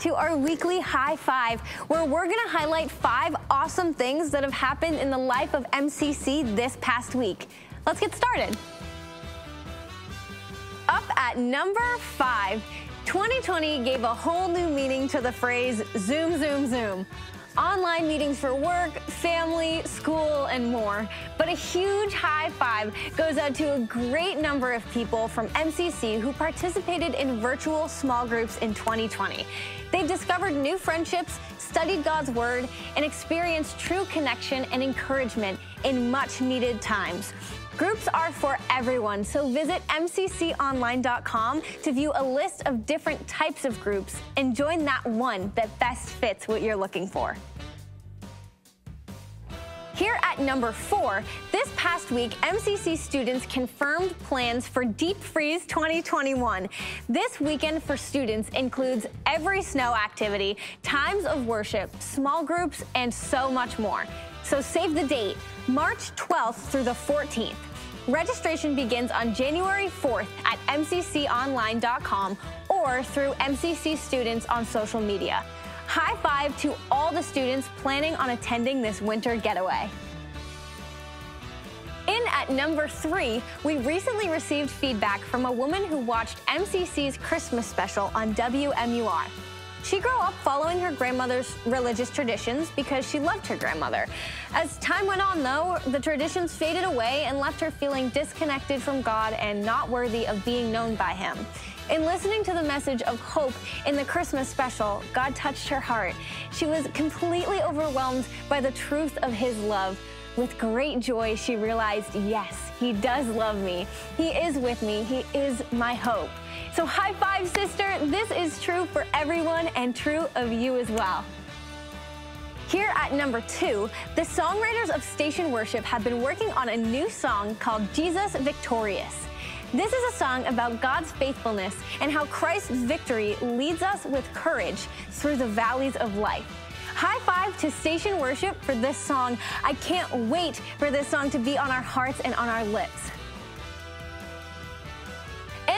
to our weekly High Five, where we're going to highlight five awesome things that have happened in the life of MCC this past week. Let's get started. Up at number five, 2020 gave a whole new meaning to the phrase Zoom, Zoom, Zoom online meetings for work, family, school, and more. But a huge high five goes out to a great number of people from MCC who participated in virtual small groups in 2020. They've discovered new friendships, studied God's Word, and experienced true connection and encouragement in much needed times. Groups are for everyone, so visit mcconline.com to view a list of different types of groups and join that one that best fits what you're looking for. Here at number four, this past week, MCC students confirmed plans for Deep Freeze 2021. This weekend for students includes every snow activity, times of worship, small groups, and so much more. So save the date, March 12th through the 14th. Registration begins on January 4th at mcconline.com or through MCC students on social media. High five to all the students planning on attending this winter getaway. In at number three, we recently received feedback from a woman who watched MCC's Christmas special on WMUR. She grew up following her grandmother's religious traditions because she loved her grandmother. As time went on, though, the traditions faded away and left her feeling disconnected from God and not worthy of being known by Him. In listening to the message of hope in the Christmas special, God touched her heart. She was completely overwhelmed by the truth of His love. With great joy, she realized, yes, He does love me. He is with me. He is my hope. So high five, sister. This is true for everyone and true of you as well. Here at number two, the songwriters of Station Worship have been working on a new song called Jesus Victorious. This is a song about God's faithfulness and how Christ's victory leads us with courage through the valleys of life. High five to Station Worship for this song. I can't wait for this song to be on our hearts and on our lips.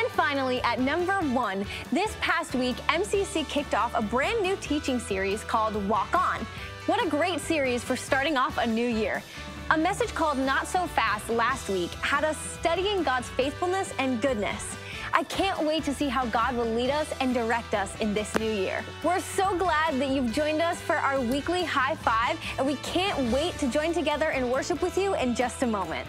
And finally, at number one, this past week, MCC kicked off a brand new teaching series called Walk On. What a great series for starting off a new year. A message called Not So Fast last week had us studying God's faithfulness and goodness. I can't wait to see how God will lead us and direct us in this new year. We're so glad that you've joined us for our weekly high five, and we can't wait to join together and worship with you in just a moment.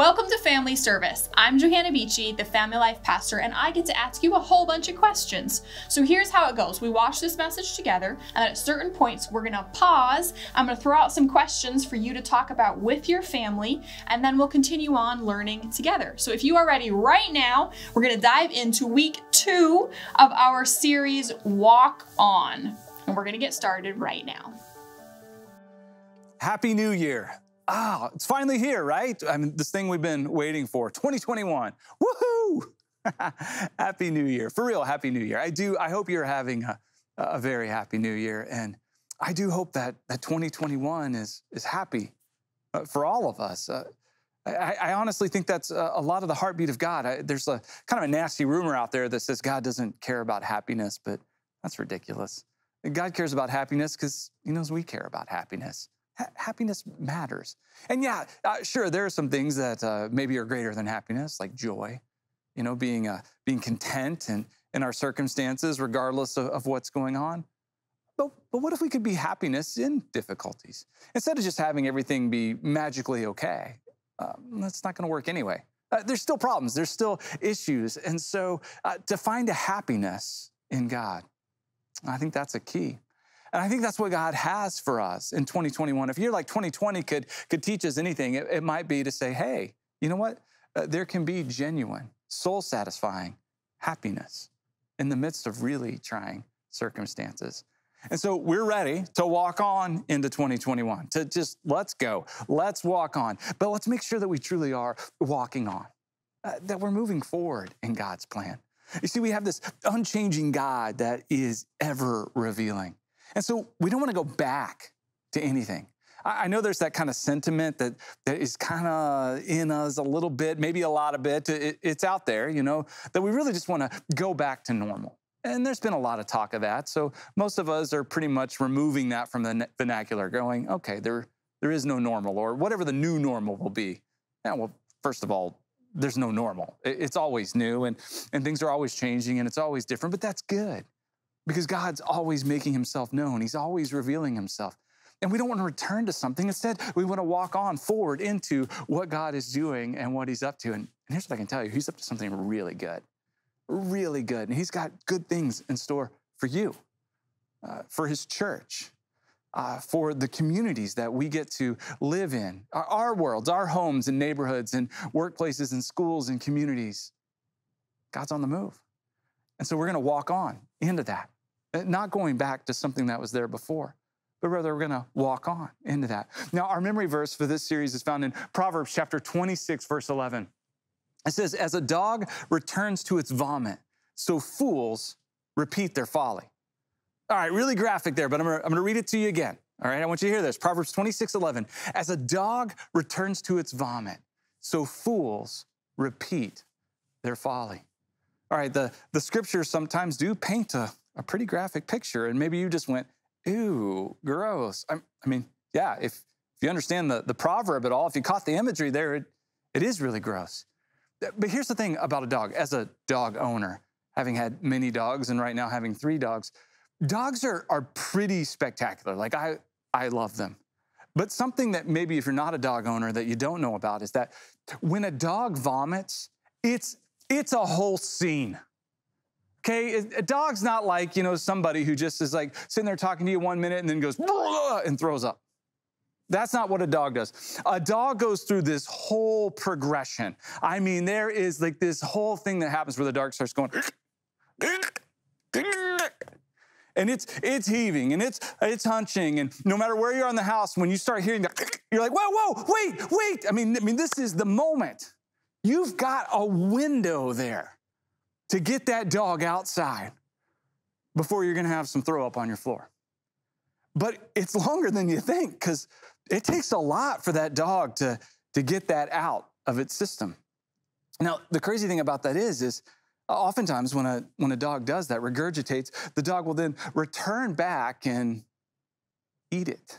Welcome to Family Service. I'm Johanna Beachy, the Family Life Pastor, and I get to ask you a whole bunch of questions. So here's how it goes we watch this message together, and at certain points, we're going to pause. I'm going to throw out some questions for you to talk about with your family, and then we'll continue on learning together. So if you are ready right now, we're going to dive into week two of our series, Walk On. And we're going to get started right now. Happy New Year. Ah, it's finally here, right? I mean, this thing we've been waiting for 2021. Woohoo! happy New Year. For real, Happy New Year. I do, I hope you're having a, a very happy New Year. And I do hope that, that 2021 is, is happy uh, for all of us. Uh, I, I honestly think that's a, a lot of the heartbeat of God. I, there's a kind of a nasty rumor out there that says God doesn't care about happiness, but that's ridiculous. God cares about happiness because He knows we care about happiness. Ha- happiness matters. And yeah, uh, sure, there are some things that uh, maybe are greater than happiness, like joy. You know, being uh, being content and in our circumstances, regardless of, of what's going on. But, but what if we could be happiness in difficulties instead of just having everything be magically okay? Uh, that's not going to work anyway. Uh, there's still problems. There's still issues, and so uh, to find a happiness in God, I think that's a key. And I think that's what God has for us in 2021. If you're like 2020 could, could teach us anything, it, it might be to say, hey, you know what? Uh, there can be genuine, soul satisfying happiness in the midst of really trying circumstances. And so we're ready to walk on into 2021, to just let's go, let's walk on. But let's make sure that we truly are walking on, uh, that we're moving forward in God's plan. You see, we have this unchanging God that is ever revealing. And so we don't want to go back to anything. I know there's that kind of sentiment that, that is kind of in us a little bit, maybe a lot of bit. It, it's out there, you know, that we really just want to go back to normal. And there's been a lot of talk of that. So most of us are pretty much removing that from the vernacular, going, okay, there, there is no normal, or whatever the new normal will be. Yeah, well, first of all, there's no normal. It's always new and, and things are always changing and it's always different, but that's good because God's always making himself known. He's always revealing himself. And we don't want to return to something. Instead, we want to walk on forward into what God is doing and what he's up to. And, here's what I can tell you He's up to something really good really good. And He's got good things in store for you, uh, for His church, uh, for the communities that we get to live in, our, our worlds, our homes and neighborhoods and workplaces and schools and communities. God's on the move. And so we're going to walk on into that, not going back to something that was there before but rather we're going to walk on into that. Now, our memory verse for this series is found in Proverbs chapter 26, verse 11. It says, As a dog returns to its vomit, so fools repeat their folly. All right, really graphic there, but I'm I'm gonna read it to you again. All right, I want you to hear this Proverbs 26 11. As a dog returns to its vomit, so fools repeat their folly. All right, the, the scriptures sometimes do paint a, a pretty graphic picture, and maybe you just went, ew, gross. I, I mean, yeah, if, if you understand the, the proverb at all, if you caught the imagery there, it, it is really gross. But here's the thing about a dog as a dog owner, having had many dogs and right now having three dogs, dogs are, are pretty spectacular. Like, I, I love them. But something that maybe if you're not a dog owner that you don't know about is that when a dog vomits, it's, it's a whole scene. Okay, a dog's not like, you know, somebody who just is like sitting there talking to you one minute and then goes and throws up. That's not what a dog does. A dog goes through this whole progression. I mean, there is like this whole thing that happens where the dog starts going, and it's it's heaving and it's it's hunching, and no matter where you're in the house, when you start hearing that, you're like, whoa, whoa, wait, wait. I mean, I mean, this is the moment. You've got a window there to get that dog outside before you're going to have some throw up on your floor. But it's longer than you think because it takes a lot for that dog to, to get that out of its system. Now, the crazy thing about that is, is oftentimes when a, when a dog does that, regurgitates, the dog will then return back and eat it.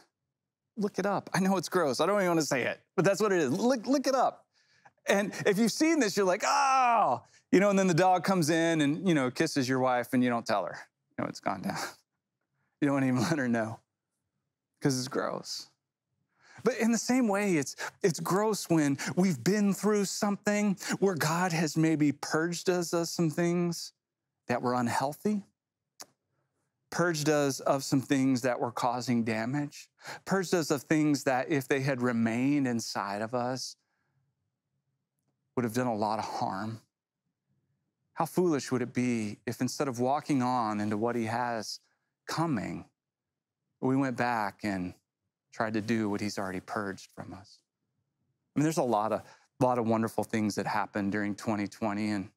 Look it up. I know it's gross. I don't even want to say it, but that's what it is. Look, look it up. And if you've seen this, you're like, oh, you know, and then the dog comes in and, you know, kisses your wife and you don't tell her, you know, it's gone down. You don't even let her know because it's gross. But in the same way, it's, it's gross when we've been through something where God has maybe purged us of some things that were unhealthy, purged us of some things that were causing damage, purged us of things that, if they had remained inside of us, would have done a lot of harm. How foolish would it be if instead of walking on into what He has coming, we went back and tried to do what he's already purged from us. I mean, there's a lot of, lot of wonderful things that happened during 2020, and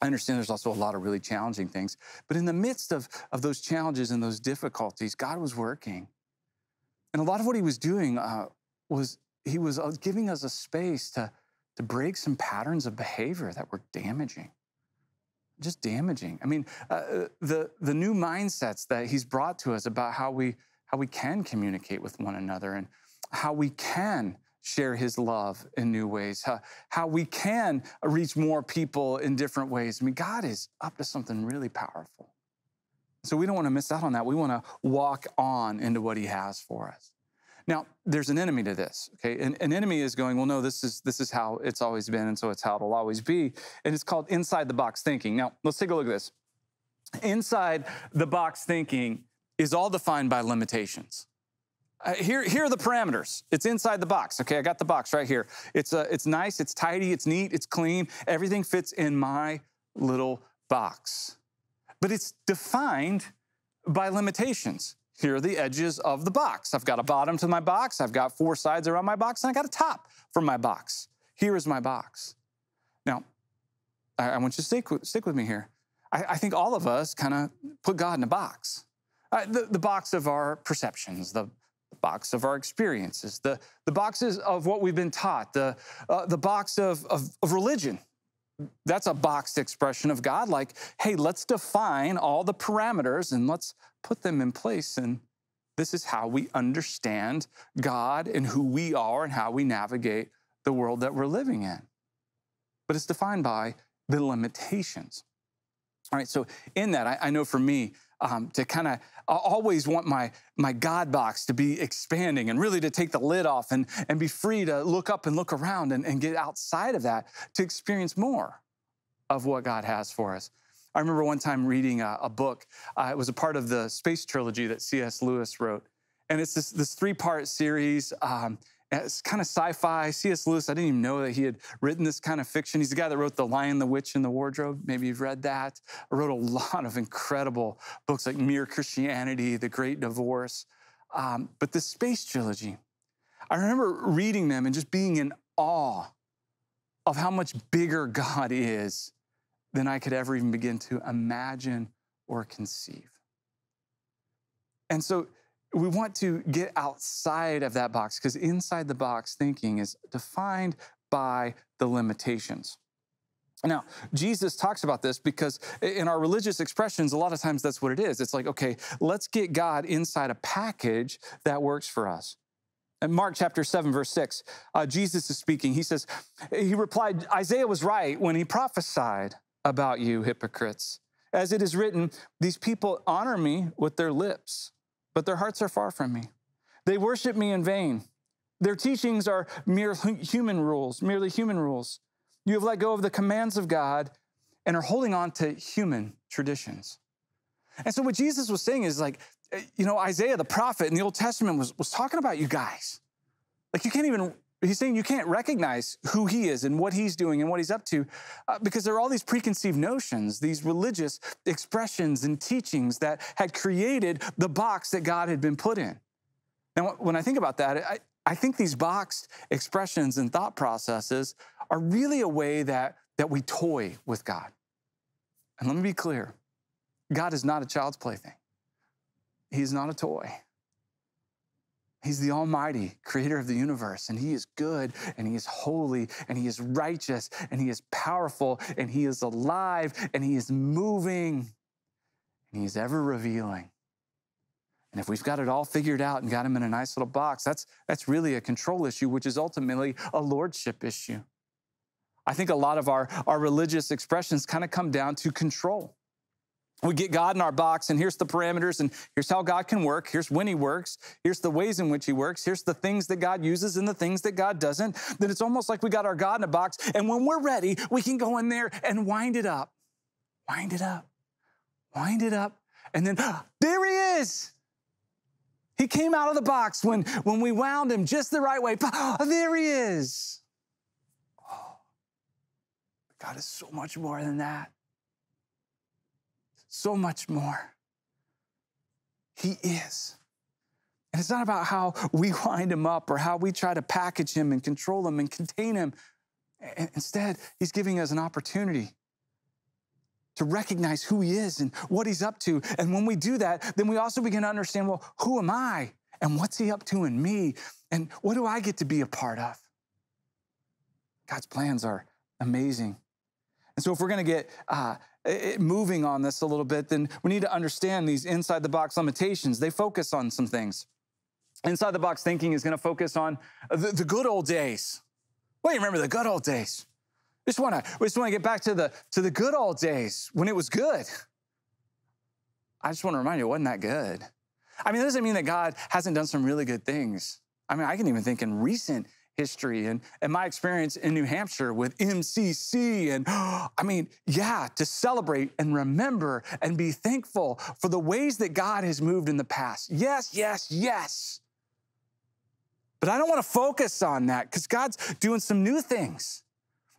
I understand there's also a lot of really challenging things. But in the midst of, of those challenges and those difficulties, God was working. And a lot of what he was doing uh, was he was uh, giving us a space to, to break some patterns of behavior that were damaging just damaging. I mean, uh, the the new mindsets that he's brought to us about how we how we can communicate with one another and how we can share his love in new ways, how, how we can reach more people in different ways. I mean, God is up to something really powerful. So we don't want to miss out on that. We want to walk on into what he has for us. Now, there's an enemy to this, okay? An, an, enemy is going, well, no, this is this is how it's always been, and so it's how it'll always be. And it's called inside the box thinking. Now, let's take a look at this. Inside the box thinking is all defined by limitations. Uh, here, here are the parameters. It's inside the box. Okay, I got the box right here. It's, uh, it's nice, it's tidy, it's neat, it's clean. Everything fits in my little box. But it's defined by limitations. Here are the edges of the box. I've got a bottom to my box, I've got four sides around my box, and I got a top for my box. Here is my box. Now, I, I want you to stick with, stick with me here. I, I think all of us kind of put God in a box. Uh, the, the box of our perceptions, the the box of our experiences, the, the boxes of what we've been taught, the, uh, the box of, of, of religion. That's a boxed expression of God, like, hey, let's define all the parameters and let's put them in place. And this is how we understand God and who we are and how we navigate the world that we're living in. But it's defined by the limitations. All right, so in that, I, I know for me, um, to kind of always want my, my God box to be expanding and really to take the lid off and, and be free to look up and look around and, and get outside of that to experience more of what God has for us. I remember one time reading a, a book. Uh, it was a part of the space trilogy that C.S. Lewis wrote. And it's this, this three part series. Um, it's kind of sci-fi. C.S. Lewis, I didn't even know that he had written this kind of fiction. He's the guy that wrote The Lion, the Witch, and the Wardrobe. Maybe you've read that. I wrote a lot of incredible books like Mere Christianity, The Great Divorce. Um, but the space trilogy, I remember reading them and just being in awe of how much bigger God is than I could ever even begin to imagine or conceive. And so we want to get outside of that box because inside the box thinking is defined by the limitations. Now, Jesus talks about this because in our religious expressions, a lot of times that's what it is. It's like, okay, let's get God inside a package that works for us. In Mark chapter 7, verse 6, uh, Jesus is speaking. He says, He replied, Isaiah was right when he prophesied about you, hypocrites. As it is written, these people honor me with their lips but their hearts are far from me. They worship me in vain. Their teachings are mere human rules, merely human rules. You have let go of the commands of God and are holding on to human traditions. And so, what Jesus was saying is like, eh, you know, Isaiah the prophet in the Old Testament was, was talking about you guys. Like, you can't even he's saying you can't recognize who he is and what he's doing and what he's up to uh, because there are all these preconceived notions, these religious expressions and teachings that had created the box that God had been put in. Now, when I think about that, I, I think these boxed expressions and thought processes are really a way that, that we toy with God. And let me be clear God is not a child's plaything, He's not a toy. He's the Almighty, creator of the universe, and He is good, and He is holy, and He is righteous, and He is powerful, and He is alive, and He is moving, and He is ever revealing. And if we've got it all figured out and got Him in a nice little box, that's, that's really a control issue, which is ultimately a lordship issue. I think a lot of our, our religious expressions kind of come down to control we get God in our box, and here's the parameters, and here's how God can work. Here's when He works. Here's the ways in which He works. Here's the things that God uses and the things that God doesn't. Then it's almost like we got our God in a box, and when we're ready, we can go in there and wind it up. Wind it up. Wind it up. And then there He is. He came out of the box when, when we wound Him just the right way. Oh, there He is. Oh, God is so much more than that so much more. He is. And it's not about how we wind him up or how we try to package him and control him and contain him. Instead, he's giving us an opportunity to recognize who he is and what he's up to. And when we do that, then we also begin to understand well, who am I? And what's he up to in me? And what do I get to be a part of? God's plans are amazing. And so, if we're going to get uh, Eh, eh, moving on this a little bit, then we need to understand these inside the box limitations. They focus on some things. Inside the box thinking is going to focus on the, the good old days. Well, you remember the good old days. We just want to we just want to get back to the to the good old days when it was good. I just want to remind you, it wasn't that good. I mean, that doesn't mean that God hasn't done some really good things. I mean, I can even think in recent history and, and my experience in New Hampshire with MCC. And I mean, yeah, to celebrate and remember and be thankful for the ways that God has moved in the past. Yes, yes, yes. But I don't want to focus on that because God's doing some new things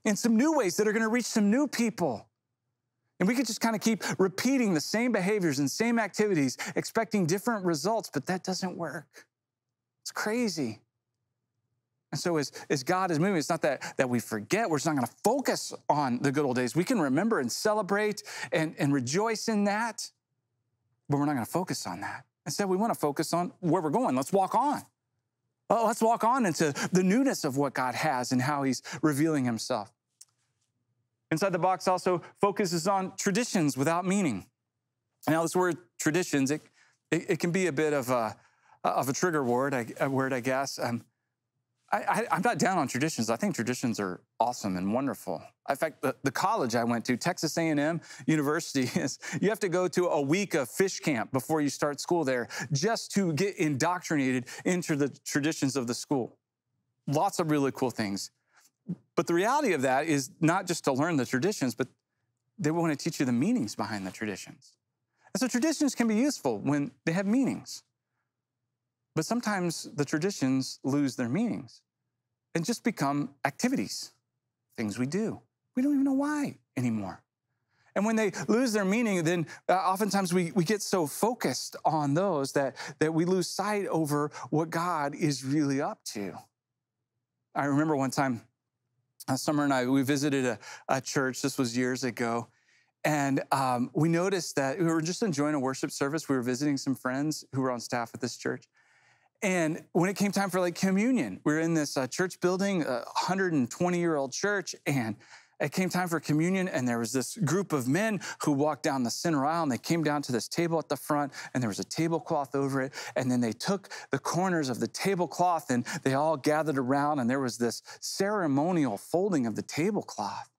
in some new ways that are going to reach some new people. And we could just kind of keep repeating the same behaviors and same activities, expecting different results, but that doesn't work. It's crazy. And so as, as God is moving, it's not that, that we forget, we're just not going to focus on the good old days. We can remember and celebrate and, and rejoice in that, but we're not going to focus on that. Instead, we want to focus on where we're going. Let's walk on. Well, let's walk on into the newness of what God has and how He's revealing Himself. Inside the box also focuses on traditions without meaning. Now, this word traditions, it, it, it can be a bit of a, of a trigger word, I, a word, I guess. Um, I, am not down on traditions. I think traditions are awesome and wonderful. In fact, the, the, college I went to, Texas A&M University, is you have to go to a week of fish camp before you start school there just to get indoctrinated into the traditions of the school. Lots of really cool things. But the reality of that is not just to learn the traditions, but they want to teach you the meanings behind the traditions. And so traditions can be useful when they have meanings. But sometimes the traditions lose their meanings and just become activities, things we do. We don't even know why anymore. And when they lose their meaning, then uh, oftentimes we, we get so focused on those that, that we lose sight over what God is really up to. I remember one time, uh, Summer and I, we visited a, a church, this was years ago, and um, we noticed that we were just enjoying a worship service. We were visiting some friends who were on staff at this church. And when it came time for like communion, we were in this uh, church building, a 120 year old church, and it came time for communion, and there was this group of men who walked down the center aisle, and they came down to this table at the front, and there was a tablecloth over it. And then they took the corners of the tablecloth, and they all gathered around, and there was this ceremonial folding of the tablecloth.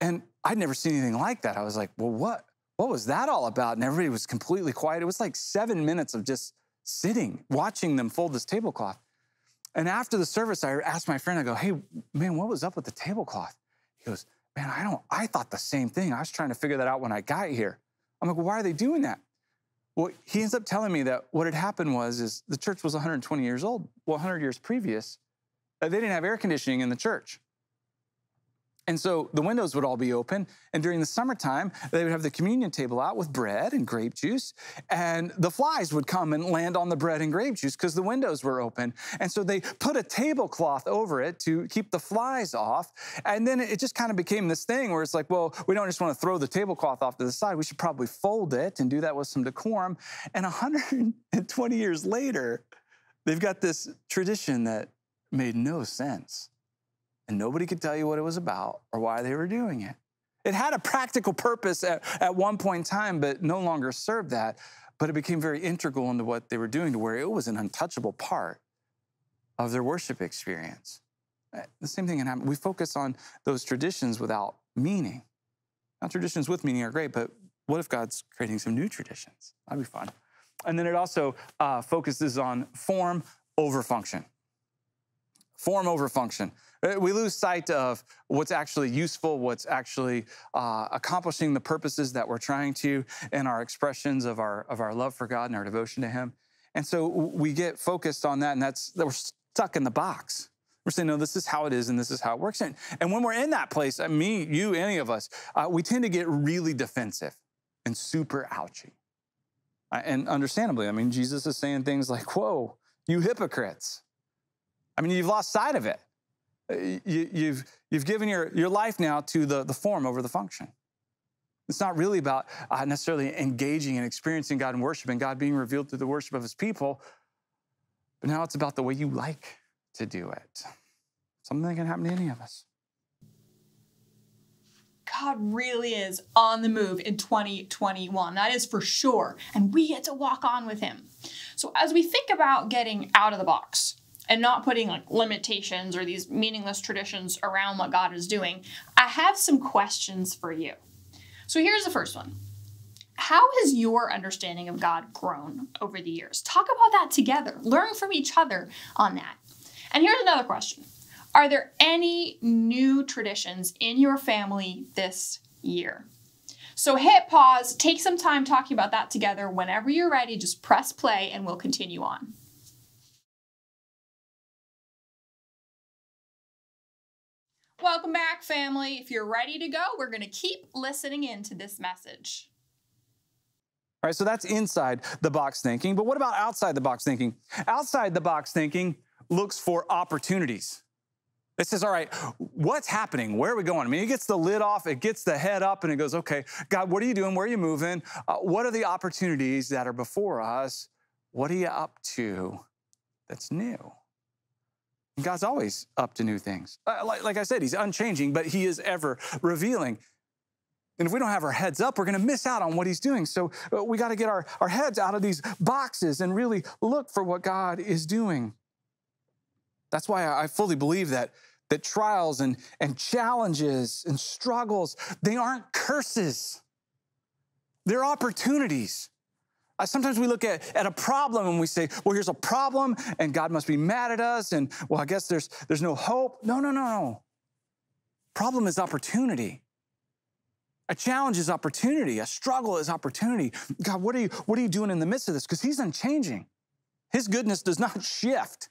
And I'd never seen anything like that. I was like, well, what? What was that all about? And everybody was completely quiet. It was like seven minutes of just sitting, watching them fold this tablecloth. And after the service, I asked my friend, I go, hey, man, what was up with the tablecloth? He goes, man, I don't, I thought the same thing. I was trying to figure that out when I got here. I'm like, well, why are they doing that? Well, he ends up telling me that what had happened was is the church was 120 years old. Well, 100 years previous, uh, they didn't have air conditioning in the church. And so the windows would all be open. And during the summertime, they would have the communion table out with bread and grape juice. And the flies would come and land on the bread and grape juice because the windows were open. And so they put a tablecloth over it to keep the flies off. And then it just kind of became this thing where it's like, well, we don't just want to throw the tablecloth off to the side. We should probably fold it and do that with some decorum. And 120 years later, they've got this tradition that made no sense and nobody could tell you what it was about or why they were doing it. It had a practical purpose at, at one point in time, but no longer served that. But it became very integral into what they were doing to where it was an untouchable part of their worship experience. Uh, the same thing can happen. We focus on those traditions without meaning. Now, traditions with meaning are great, but what if God's creating some new traditions? That'd be fun. And then it also uh, focuses on form over function. Form over function. Uh, we lose sight of what's actually useful, what's actually uh, accomplishing the purposes that we're trying to in our expressions of our, of our love for God and our devotion to Him. And so we get focused on that, and that's that we're stuck in the box. We're saying, no, this is how it is, and this is how it works. And, and when we're in that place, me, you, any of us, uh, we tend to get really defensive and super ouchy. And understandably, I mean, Jesus is saying things like, whoa, you hypocrites. I mean, you've lost sight of it. Uh, you, have you've, you've given your, your life now to the, the form over the function. It's not really about uh, necessarily engaging and experiencing God in worship and God being revealed through the worship of his people, but now it's about the way you like to do it. Something that can happen to any of us. God really is on the move in 2021. That is for sure. And we get to walk on with him. So, as we think about getting out of the box, and not putting like limitations or these meaningless traditions around what God is doing, I have some questions for you. So here's the first one. How has your understanding of God grown over the years? Talk about that together. Learn from each other on that. And here's another question Are there any new traditions in your family this year? So hit pause, take some time talking about that together. Whenever you're ready, just press play and we'll continue on. Welcome back, family. If you're ready to go, we're going to keep listening into this message. All right, so that's inside the box thinking. But what about outside the box thinking? Outside the box thinking looks for opportunities. It says, all right, what's happening? Where are we going? I mean, it gets the lid off, it gets the head up, and it goes, okay, God, what are you doing? Where are you moving? Uh, what are the opportunities that are before us? What are you up to that's new? God's always up to new things. Uh, Like, like I said, He's unchanging, but He is ever revealing. And if we don't have our heads up, we're going to miss out on what He's doing. So uh, we got to get our, our heads out of these boxes and really look for what God is doing. That's why I fully believe that, that trials and, and challenges and struggles, they aren't curses. They're opportunities. Uh, sometimes we look at, at a problem and we say, well, here's a problem and God must be mad at us. And well, I guess there's, there's no hope. No, no, no, no. Problem is opportunity. A challenge is opportunity. A struggle is opportunity. God, what are you, what are you doing in the midst of this? Because He's unchanging. His goodness does not shift.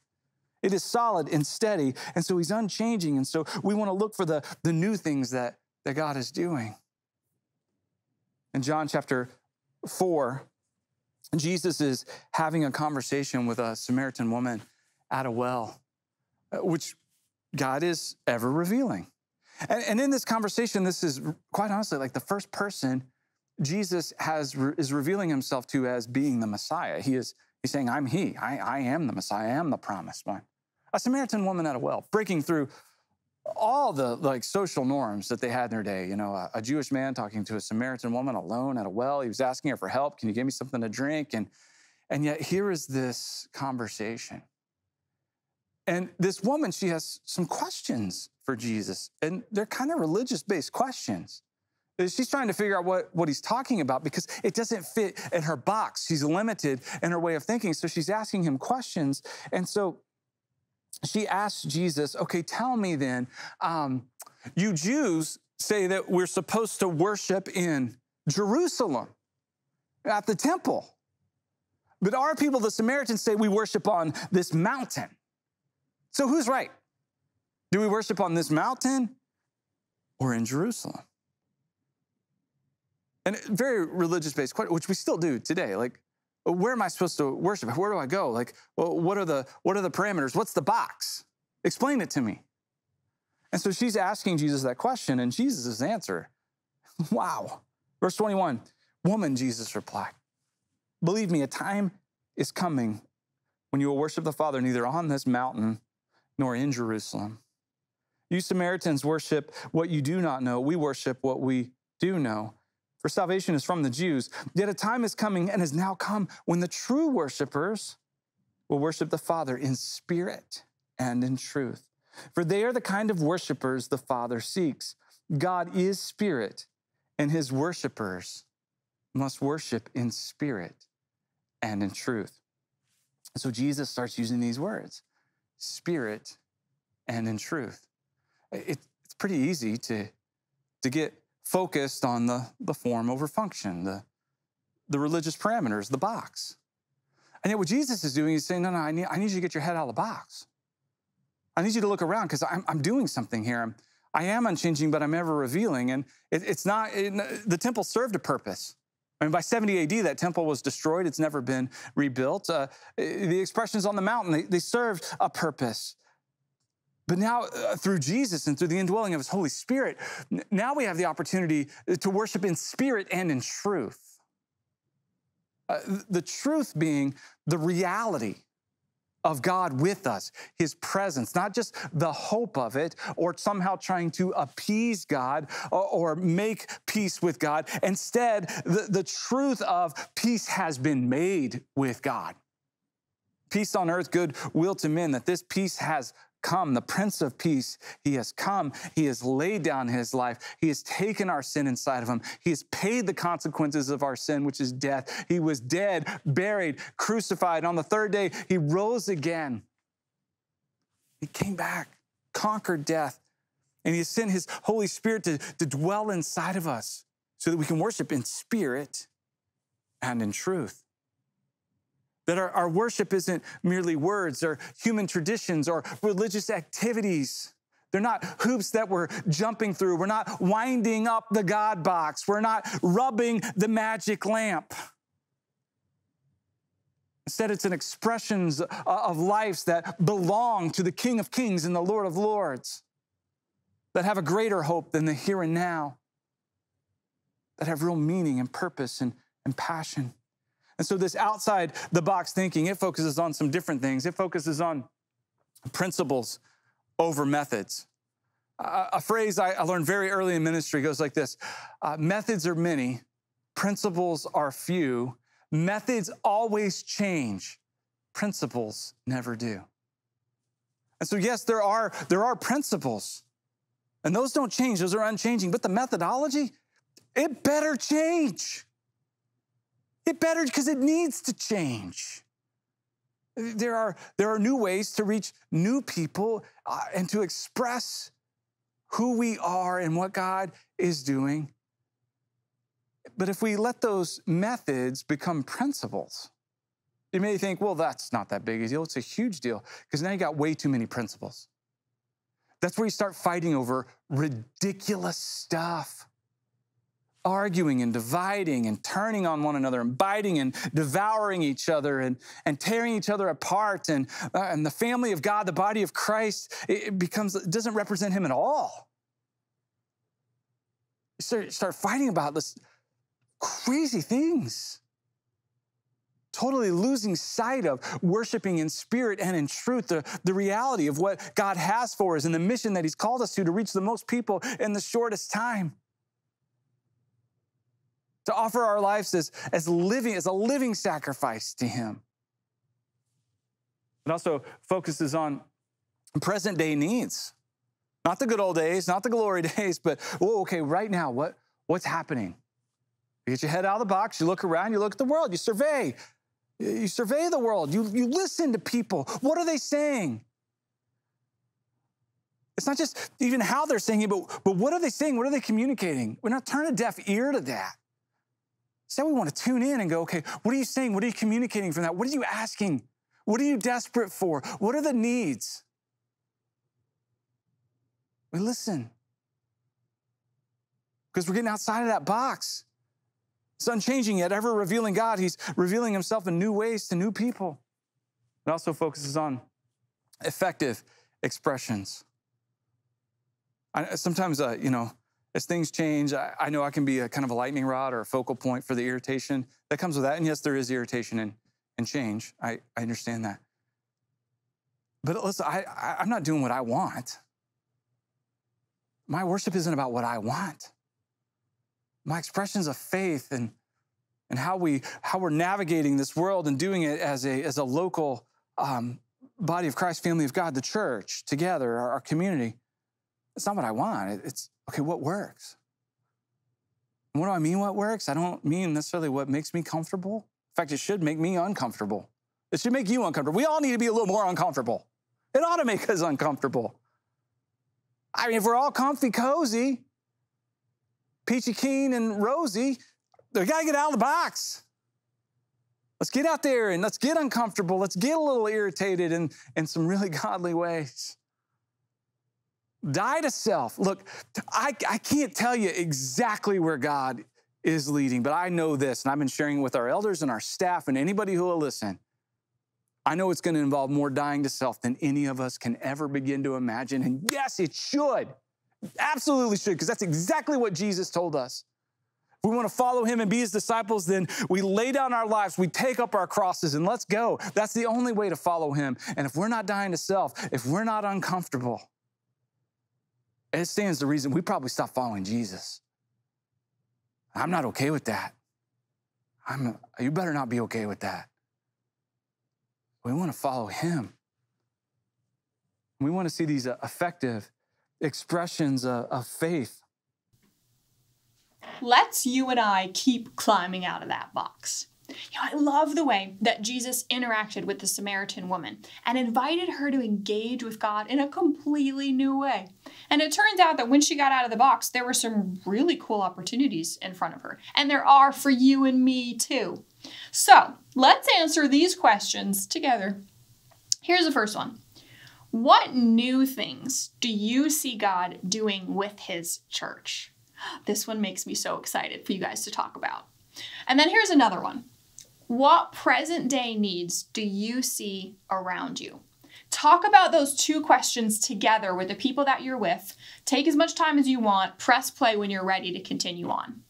It is solid and steady. And so He's unchanging. And so we want to look for the, the new things that, that God is doing. In John chapter 4, Jesus is having a conversation with a Samaritan woman at a well, uh, which God is ever revealing. And, and in this conversation, this is quite honestly like the first person Jesus has is revealing himself to as being the Messiah. He is he's saying, "I'm He. I, I am the Messiah. I am the promised one." A Samaritan woman at a well, breaking through all the like social norms that they had in their day. You know, a, a Jewish man talking to a Samaritan woman alone at a well. He was asking her for help. Can you give me something to drink? And and yet here is this conversation. And this woman, she has some questions for Jesus, and they're kind of religious based questions. She's trying to figure out what, what he's talking about because it doesn't fit in her box. She's limited in her way of thinking. So she's asking him questions. And so she asks Jesus, okay, tell me then, um, you Jews say that we're supposed to worship in Jerusalem at the temple. But our people, the Samaritans, say we worship on this mountain. So who's right? Do we worship on this mountain or in Jerusalem? And very religious based question, which we still do today. Like, where am I supposed to worship? Where do I go? Like, well, what are the what are the parameters? What's the box? Explain it to me. And so she's asking Jesus that question, and Jesus' answer, wow. Verse 21, woman, Jesus replied, believe me, a time is coming when you will worship the Father neither on this mountain nor in Jerusalem. You Samaritans worship what you do not know. We worship what we do know. For salvation is from the Jews. Yet a time is coming and has now come when the true worshipers will worship the Father in spirit and in truth. For they are the kind of worshipers the Father seeks. God is spirit, and his worshipers must worship in spirit and in truth. So Jesus starts using these words spirit and in truth. It's pretty easy to, to get focused on the, the form over function, the, the religious parameters, the box. And yet, what Jesus is doing is saying, No, no, I need, I need you to get your head out of the box. I need you to look around because I'm, I'm doing something here. I'm, I am unchanging, but I'm ever revealing. And it, it's not, it, the temple served a purpose. I mean, by 70 AD, that temple was destroyed. It's never been rebuilt. Uh, the expressions on the mountain, they, they served a purpose. But now, uh, through Jesus and through the indwelling of His Holy Spirit, n- now we have the opportunity to worship in spirit and in truth. Uh, the truth being the reality of God with us, His presence, not just the hope of it or somehow trying to appease God or, or make peace with God. Instead, the, the truth of peace has been made with God. Peace on earth, good will to men, that this peace has come. The Prince of Peace, He has come. He has laid down His life. He has taken our sin inside of Him. He has paid the consequences of our sin, which is death. He was dead, buried, crucified. On the third day, He rose again. He came back, conquered death, and He sent His Holy Spirit to, to dwell inside of us so that we can worship in spirit and in truth. That our, our worship isn't merely words or human traditions or religious activities They're not hoops that we're jumping through. We're not winding up the God box. We're not rubbing the magic lamp. Instead, it's an expressions uh, of lives that belong to the King of Kings and the Lord of Lords, that have a greater hope than the here and now, that have real meaning and purpose and, and passion. And so, this outside the box thinking, it focuses on some different things. It focuses on principles over methods. A phrase I, I, learned very early in ministry goes like this uh, Methods are many, principles are few. Methods always change, principles never do. And so, yes, there are, there are principles, and those don't change, those are unchanging, but the methodology, it better change. It better because it needs to change. There are, there are new ways to reach new people uh, and to express who we are and what God is doing. But if we let those methods become principles, you may think, well, that's not that big a deal. It's a huge deal because now you got way too many principles. That's where you start fighting over ridiculous stuff arguing and dividing and turning on one another and biting and devouring each other and, and tearing each other apart. And, uh, and the family of God, the body of Christ, it becomes, it doesn't represent him at all. You start, start fighting about this crazy things. Totally losing sight of worshiping in spirit and in truth, the, the reality of what God has for us and the mission that He's called us to to reach the most people in the shortest time to offer our lives as, as living, as a living sacrifice to Him. It also focuses on present day needs. Not the good old days, not the glory days, but oh, okay, right now, what, what's happening? You get your head out of the box, you look around, you look at the world, you survey. You survey the world, you, you listen to people. What are they saying? It's not just even how they're saying it, but, but what are they saying? What are they communicating? We're not turning a deaf ear to that. So we want to tune in and go, okay, what are you saying? What are you communicating from that? What are you asking? What are you desperate for? What are the needs? We listen. Because we're getting outside of that box. It's unchanging yet, ever revealing God. He's revealing himself in new ways to new people. It also focuses on effective expressions. I, sometimes, uh, you know, as things change, I, I, know I can be a kind of a lightning rod or a focal point for the irritation that comes with that. And yes, there is irritation and, and change. I, I understand that. But listen, I, I, I'm not doing what I want. My worship isn't about what I want. My expressions of faith and, and how, we, how we're navigating this world and doing it as a, as a local um, body of Christ, family of God, the church, together, our, our community, it's not what I want. It's, okay, what works? what do I mean what works? I don't mean necessarily what makes me comfortable. In fact, it should make me uncomfortable. It should make you uncomfortable. We all need to be a little more uncomfortable. It ought to make us uncomfortable. I mean, if we're all comfy, cozy, peachy keen and rosy, we gotta get out of the box. Let's get out there and let's get uncomfortable. Let's get a little irritated in, in some really godly ways. Die to self. Look, I, I can't tell you exactly where God is leading, but I know this, and I've been sharing it with our elders and our staff and anybody who will listen. I know it's going to involve more dying to self than any of us can ever begin to imagine. And yes, it should. Absolutely should, because that's exactly what Jesus told us. If we want to follow him and be his disciples, then we lay down our lives, we take up our crosses, and let's go. That's the only way to follow him. And if we're not dying to self, if we're not uncomfortable, it stands to reason we probably stop following Jesus. I'm not okay with that. I'm, you better not be okay with that. We want to follow him. We want to see these uh, effective expressions uh, of faith. Let's you and I keep climbing out of that box. You know, I love the way that Jesus interacted with the Samaritan woman and invited her to engage with God in a completely new way. And it turns out that when she got out of the box, there were some really cool opportunities in front of her. And there are for you and me too. So let's answer these questions together. Here's the first one What new things do you see God doing with his church? This one makes me so excited for you guys to talk about. And then here's another one. What present day needs do you see around you? Talk about those two questions together with the people that you're with. Take as much time as you want. Press play when you're ready to continue on.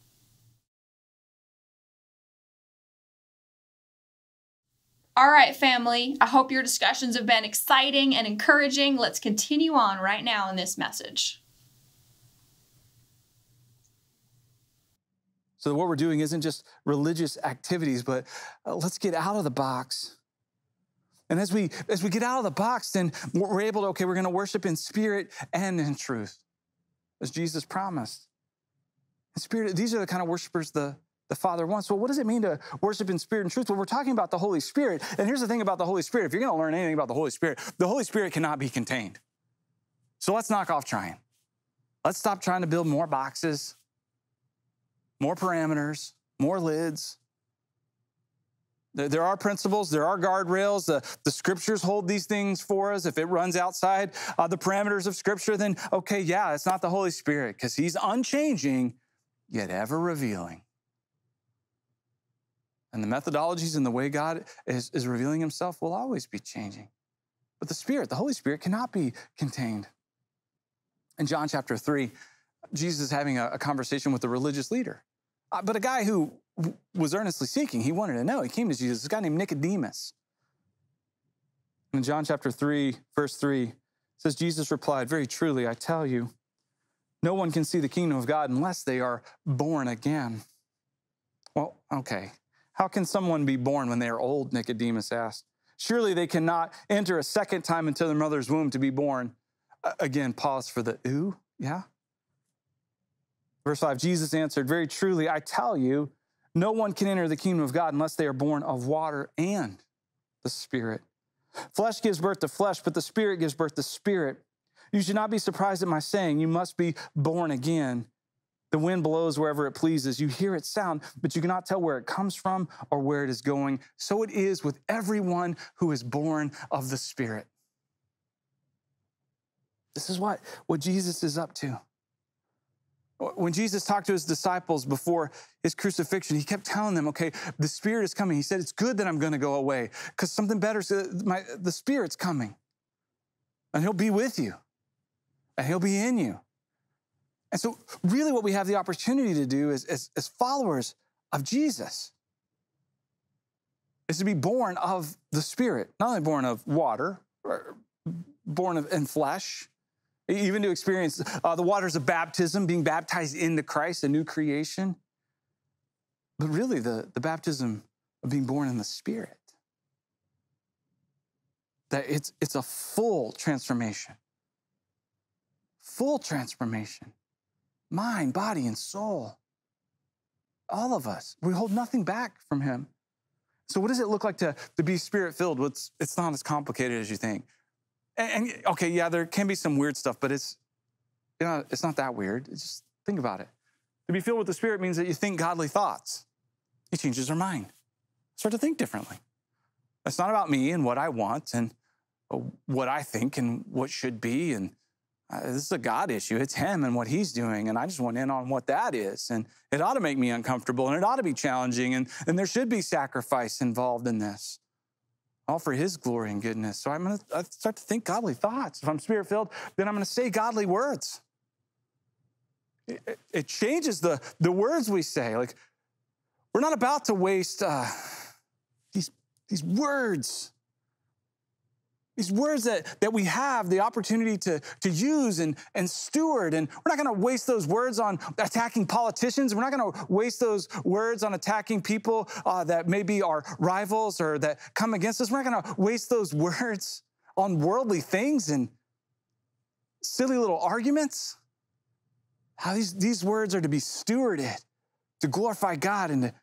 All right, family. I hope your discussions have been exciting and encouraging. Let's continue on right now in this message. So, what we're doing isn't just religious activities, but uh, let's get out of the box. And as we as we get out of the box, then we're able to okay, we're going to worship in spirit and in truth, as Jesus promised. In spirit, these are the kind of worshipers the the Father wants. Well, what does it mean to worship in spirit and truth? Well, we're talking about the Holy Spirit. And here's the thing about the Holy Spirit if you're going to learn anything about the Holy Spirit, the Holy Spirit cannot be contained. So let's knock off trying. Let's stop trying to build more boxes, more parameters, more lids. There are principles, there are guardrails. The, the scriptures hold these things for us. If it runs outside uh, the parameters of scripture, then okay, yeah, it's not the Holy Spirit because he's unchanging, yet ever revealing. And the methodologies and the way God is, is revealing himself will always be changing. But the Spirit, the Holy Spirit, cannot be contained. In John chapter 3, Jesus is having a, a conversation with a religious leader, uh, but a guy who was earnestly seeking. He wanted to know. He came to Jesus, a guy named Nicodemus. In John chapter 3, verse 3, says, Jesus replied, Very truly, I tell you, no one can see the kingdom of God unless they are born again. Well, okay. How can someone be born when they are old? Nicodemus asked. Surely they cannot enter a second time into their mother's womb to be born. Uh, again, pause for the ooh, yeah? Verse 5 Jesus answered, Very truly, I tell you, no one can enter the kingdom of God unless they are born of water and the Spirit. Flesh gives birth to flesh, but the Spirit gives birth to spirit. You should not be surprised at my saying, You must be born again. The wind blows wherever it pleases. You hear its sound, but you cannot tell where it comes from or where it is going. So it is with everyone who is born of the Spirit. This is what, what Jesus is up to. When Jesus talked to his disciples before his crucifixion, he kept telling them, okay, the Spirit is coming. He said, it's good that I'm going to go away because something better, my, the Spirit's coming. And he'll be with you, and he'll be in you. And so, really, what we have the opportunity to do as, as, as followers of Jesus is to be born of the Spirit, not only born of water, born of, in flesh, even to experience uh, the waters of baptism, being baptized into Christ, a new creation, but really the, the baptism of being born in the Spirit. That it's, it's a full transformation. Full transformation mind, body, and soul. All of us. We hold nothing back from Him. So, what does it look like to, to be spirit filled? Well, it's, it's not as complicated as you think. And, and, okay, yeah, there can be some weird stuff, but it's you know, it's not that weird. It's just think about it. To be filled with the Spirit means that you think godly thoughts. It changes our mind. Start to think differently. It's not about me and what I want and uh, what I think and what should be and uh, this is a God issue. It's Him and what He's doing. And I just want in on what that is. And it ought to make me uncomfortable and it ought to be challenging. And, and there should be sacrifice involved in this, all for His glory and goodness. So I'm going to start to think godly thoughts. If I'm spirit filled, then I'm going to say godly words. It, it, changes the, the words we say. Like, we're not about to waste uh, these, these words these words that, that we have the opportunity to, to use and, and steward. And we're not going to waste those words on attacking politicians. We're not going to waste those words on attacking people uh, that maybe are rivals or that come against us. We're not going to waste those words on worldly things and silly little arguments. How these, these words are to be stewarded to glorify God and to,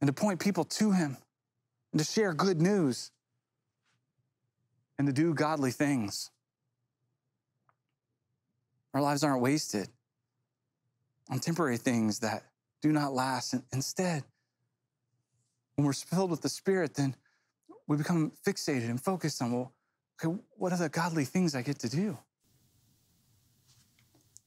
and to point people to Him and to share good news and to do godly things. Our lives aren't wasted on temporary things that do not last. Instead, when we're filled with the Spirit, then we become fixated and focused on, well, okay, what are the godly things I get to do?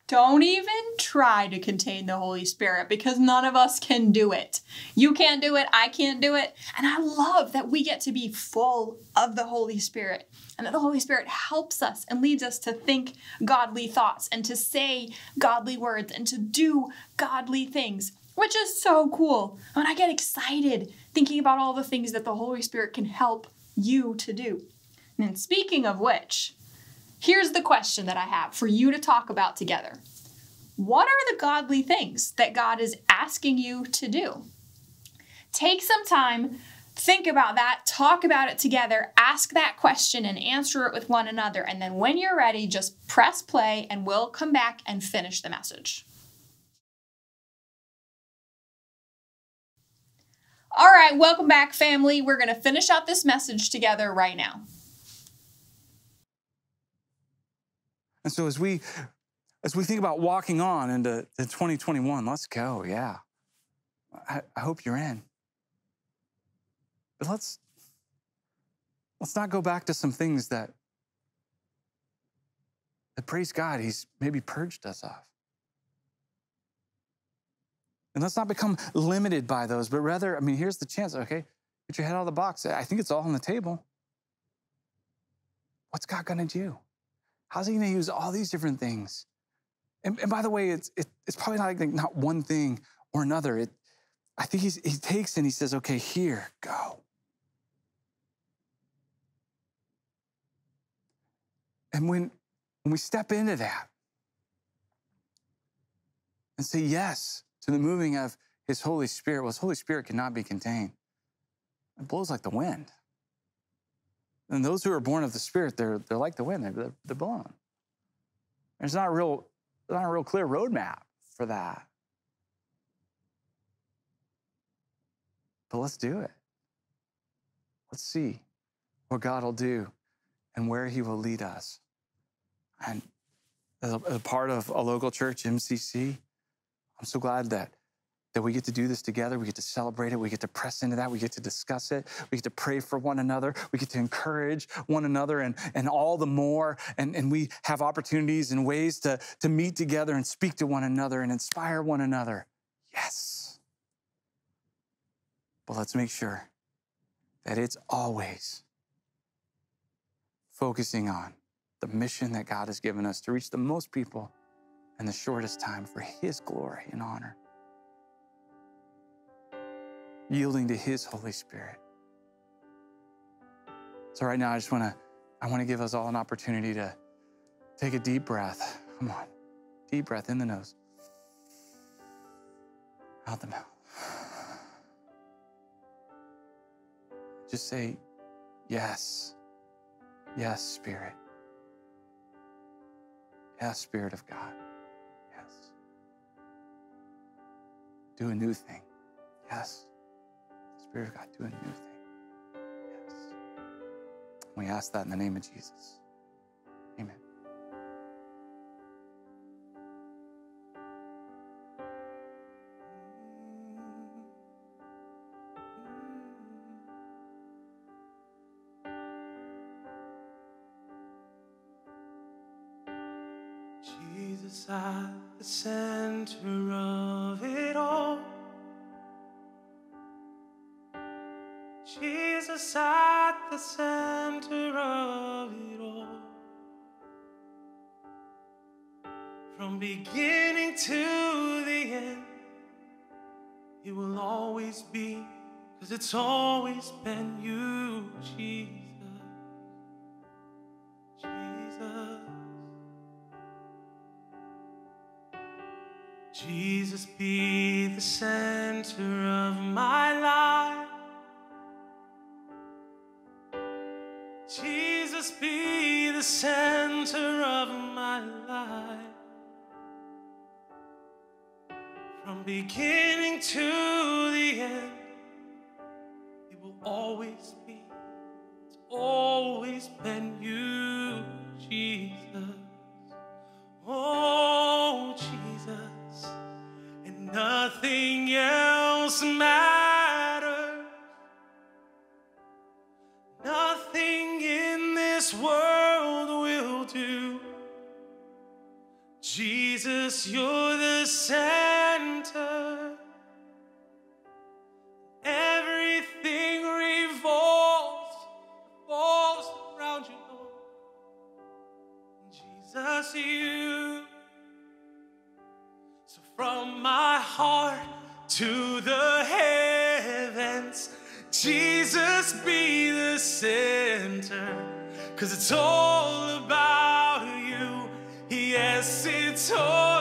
Don't even try to contain the Holy Spirit because none of us can do it. You can't do it, I can't do it. And I love that we get to be full of the Holy Spirit and that the Holy Spirit helps us and leads us to think godly thoughts and to say godly words and to do godly things, which is so cool. And I get excited thinking about all the things that the Holy Spirit can help you to do. And speaking of which, Here's the question that I have for you to talk about together. What are the godly things that God is asking you to do? Take some time, think about that, talk about it together, ask that question and answer it with one another. And then when you're ready, just press play and we'll come back and finish the message. All right, welcome back, family. We're going to finish out this message together right now. And so as we as we think about walking on into, 2021, let's go. Yeah. I, I hope you're in. But let's let's not go back to some things that that praise God, He's maybe purged us of. And let's not become limited by those, but rather, I mean, here's the chance, okay? Get your head out of the box. I think it's all on the table. What's God gonna do? How's he going to use all these different things? And, and by the way, it's, it, it's probably not like not one thing or another. It, I think he's, he takes and he says, okay, here, go. And when, when we step into that and say yes to the moving of his Holy Spirit, well, his Holy Spirit cannot be contained. It blows like the wind. And those who are born of the Spirit, they're, they're like the wind, they're, they're blown. There's not a real, not a real clear roadmap for that. But let's do it. Let's see what God will do and where He will lead us. And as a part of a local church, MCC, I'm so glad that that we get to do this together. We get to celebrate it. We get to press into that. We get to discuss it. We get to pray for one another. We get to encourage one another and, and all the more. And, and we have opportunities and ways to, to meet together and speak to one another and inspire one another. Yes. But let's make sure that it's always focusing on the mission that God has given us to reach the most people in the shortest time for His glory and honor yielding to His Holy Spirit. So right now, I just want to I want to give us all an opportunity to take a deep breath. Come on, deep breath in the nose, out the mouth. Just say, Yes, yes, Spirit. Yes, Spirit of God. Yes. Do a new thing. Yes. Spirit of God, do a new thing. Yes. We ask that in the name of Jesus. Amen. Jesus at the center of it Jesus at the center of it all. From beginning to the end, it will always be, because it's always been you, Jesus. Jesus. Jesus be the center center of my life. From beginning to my heart to the heavens, Jesus be the center. Cause it's all about you. Yes, it's all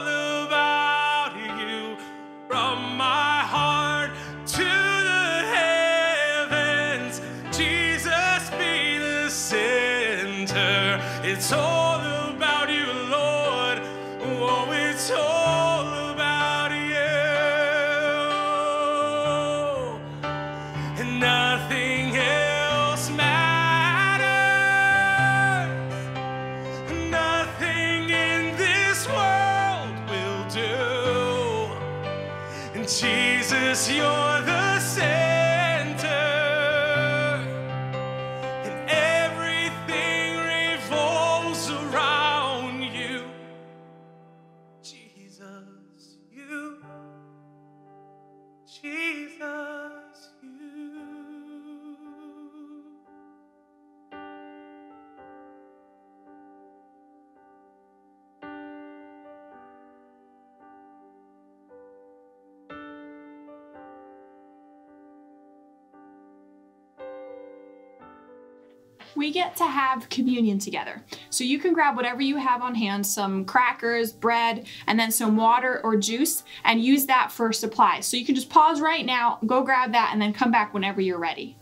to have communion together. So you can grab whatever you have on hand, some crackers, bread, and then some water or juice, and use that for supplies. So you can just pause right now, go grab that, and then come back whenever you're ready.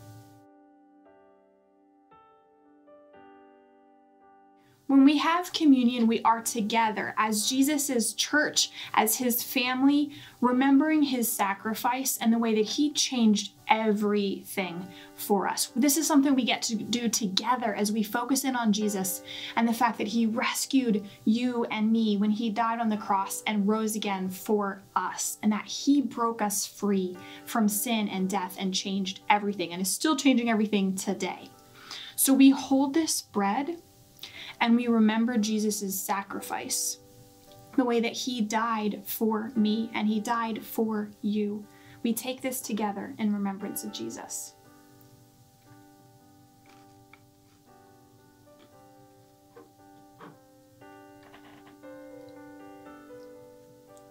When we have communion, we are together as Jesus' church, as his family, remembering his sacrifice and the way that he changed everything for us. This is something we get to do together as we focus in on Jesus and the fact that he rescued you and me when he died on the cross and rose again for us, and that he broke us free from sin and death and changed everything and is still changing everything today. So we hold this bread and we remember Jesus' sacrifice, the way that he died for me and he died for you. We take this together in remembrance of Jesus.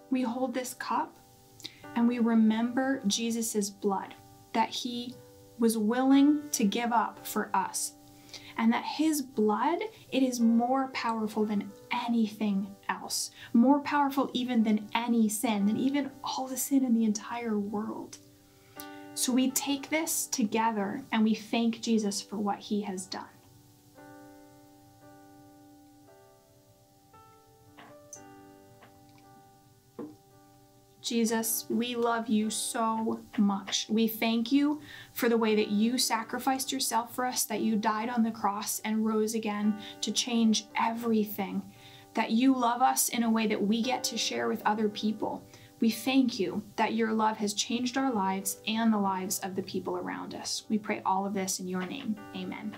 We hold this cup and we remember Jesus' blood that he was willing to give up for us and that his blood it is more powerful than anything else more powerful even than any sin than even all the sin in the entire world. So we take this together and we thank jesus for what he has done Jesus, we love you so much. We thank you for the way that you sacrificed yourself for us, that you died on the cross and rose again to change everything, that you love us in a way that we get to share with other people. We thank you that your love has changed our lives and the lives of the people around us. We pray all of this in your name. Amen.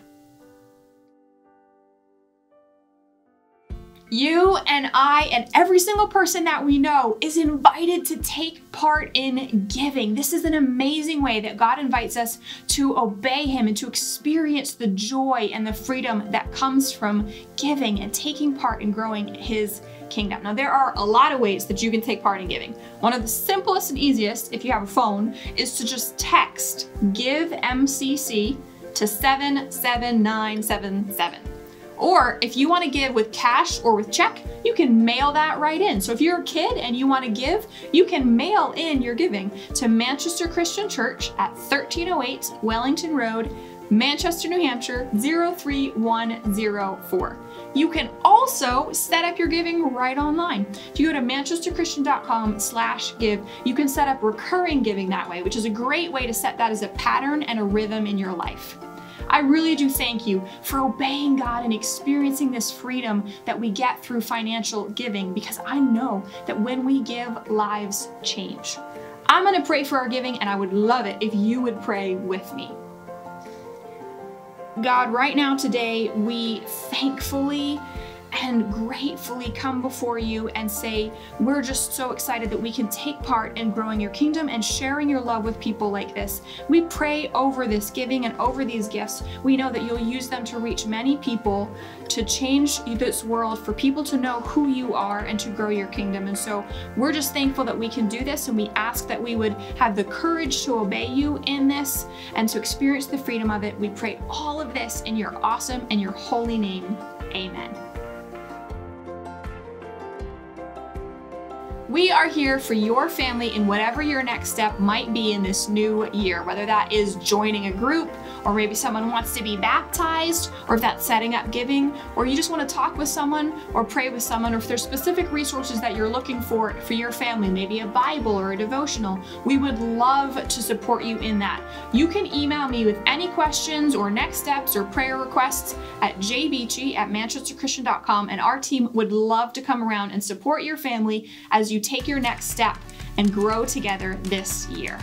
You and I and every single person that we know is invited to take part in giving. This is an amazing way that God invites us to obey Him and to experience the joy and the freedom that comes from giving and taking part in growing His kingdom. Now, there are a lot of ways that you can take part in giving. One of the simplest and easiest, if you have a phone, is to just text Give MCC to 77977. Or if you want to give with cash or with check, you can mail that right in. So if you're a kid and you want to give, you can mail in your giving to Manchester Christian Church at 1308 Wellington Road, Manchester, New Hampshire 03104. You can also set up your giving right online. If you go to manchesterchristian.com slash give, you can set up recurring giving that way, which is a great way to set that as a pattern and a rhythm in your life. I really do thank you for obeying God and experiencing this freedom that we get through financial giving because I know that when we give, lives change. I'm going to pray for our giving, and I would love it if you would pray with me. God, right now, today, we thankfully and gratefully come before you and say, We're just so excited that we can take part in growing your kingdom and sharing your love with people like this. We pray over this giving and over these gifts. We know that you'll use them to reach many people, to change this world, for people to know who you are and to grow your kingdom. And so we're just thankful that we can do this and we ask that we would have the courage to obey you in this and to experience the freedom of it. We pray all of this in your awesome and your holy name. Amen. We are here for your family in whatever your next step might be in this new year, whether that is joining a group, or maybe someone wants to be baptized, or if that's setting up giving, or you just want to talk with someone or pray with someone, or if there's specific resources that you're looking for for your family, maybe a Bible or a devotional, we would love to support you in that. You can email me with any questions or next steps or prayer requests at jbeachy at manchesterchristian.com, and our team would love to come around and support your family as you take your next step and grow together this year.